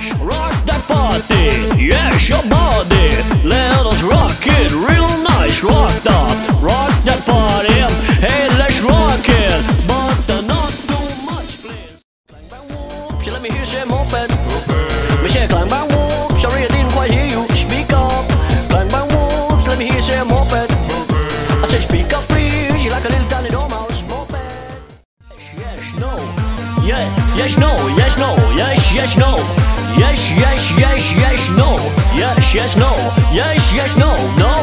Yes, rock the party. Yes, your body. Let us rock it real nice. Rock the, rock the party. Hey, let's rock it. But not too much, please. Clang bang whoop. Let me hear some more moped. Me say clang bang whoop. Sorry, I didn't quite hear you. Speak up. Clang bang whoop. Let me hear some more moped. I said speak up, please. You like a little tiny dormouse moped. Yes, yes, no. Yeah, yes, no, yes, no, yes, yes, no. Yes, yes, yes, yes, no. Yes, yes, no. Yes, yes, no, no.